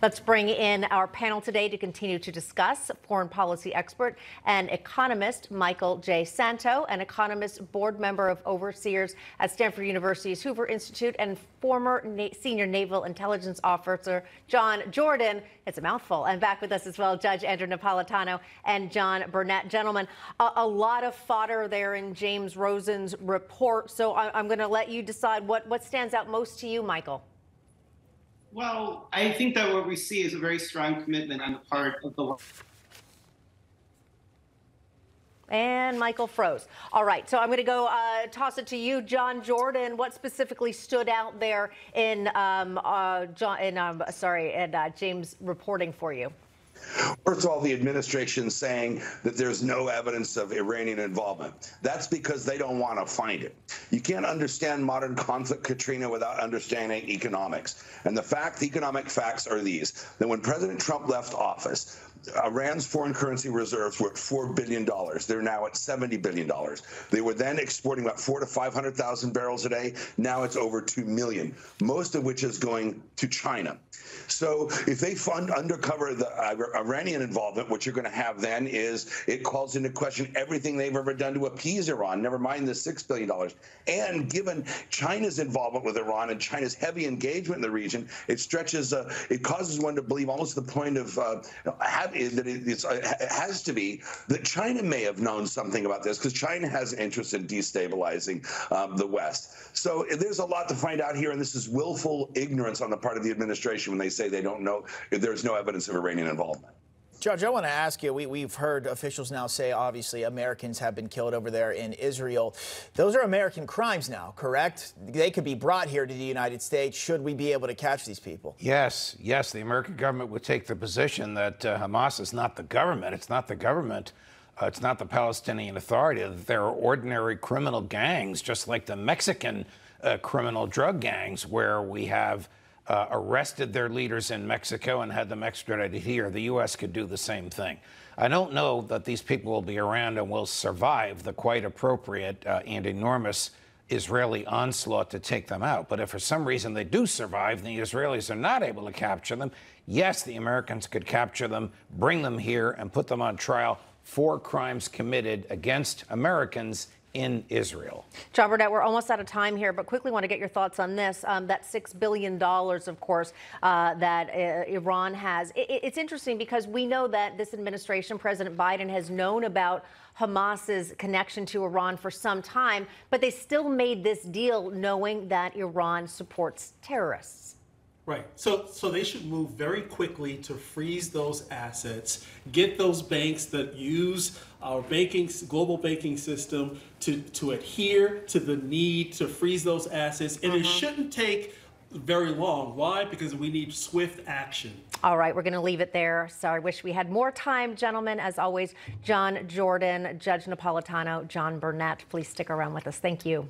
Let's bring in our panel today to continue to discuss foreign policy expert and economist Michael J. Santo, an economist board member of overseers at Stanford University's Hoover Institute, and former na senior naval intelligence officer John Jordan. It's a mouthful. And back with us as well, Judge Andrew Napolitano and John Burnett. Gentlemen, a, a lot of fodder there in James Rosen's report. So I, I'm going to let you decide what, what stands out most to you, Michael. Well, I think that what we see is a very strong commitment on the part of the and Michael froze. All right, so I'm going to go uh, toss it to you, John Jordan. What specifically stood out there in um, uh, John? In um, sorry, and uh, James reporting for you? First of all, the administration saying that there's no evidence of Iranian involvement. That's because they don't want to find it. You can't understand modern conflict, Katrina, without understanding economics. And the fact, the economic facts are these that when President Trump left office, Iran's foreign currency reserves were at $4 billion. They're now at $70 billion. They were then exporting about four to 500,000 barrels a day. Now it's over 2 million, most of which is going to China. So if they fund undercover the uh, Iranian involvement, what you're going to have then is it calls into question everything they've ever done to appease Iran, never mind the $6 billion. And given China's involvement with Iran and China's heavy engagement in the region, it stretches, uh, it causes one to believe almost the point of uh, have, that it, uh, it has to be that China may have known something about this because China has interest in destabilizing um, the West. So there's a lot to find out here, and this is willful ignorance on the part of the administration when they say they don't know, there's no evidence of Iranian involvement. Judge, I want to ask you, we, have heard officials now say, obviously, Americans have been killed over there in Israel. Those are American crimes now, correct? They could be brought here to the United States should we be able to catch these people. Yes, yes. The American government would take the position that uh, Hamas is not the government. It's not the government. Uh, it's not the Palestinian Authority. There are ordinary criminal gangs, just like the Mexican uh, criminal drug gangs, where we have uh, arrested their leaders in Mexico and had them extradited here, the U.S. could do the same thing. I don't know that these people will be around and will survive the quite appropriate uh, and enormous Israeli onslaught to take them out. But if for some reason they do survive the Israelis are not able to capture them, yes, the Americans could capture them, bring them here, and put them on trial for crimes committed against Americans in Israel. John Burnett, we're almost out of time here, but quickly want to get your thoughts on this. Um, that $6 billion, of course, uh, that uh, Iran has. It, it's interesting because we know that this administration, President Biden, has known about Hamas's connection to Iran for some time, but they still made this deal knowing that Iran supports terrorists. Right. So so they should move very quickly to freeze those assets, get those banks that use our banking global banking system to to adhere to the need to freeze those assets and mm-hmm. it shouldn't take very long. Why? Because we need swift action. All right, we're going to leave it there. So I wish we had more time, gentlemen. As always, John Jordan, Judge Napolitano, John Burnett, please stick around with us. Thank you.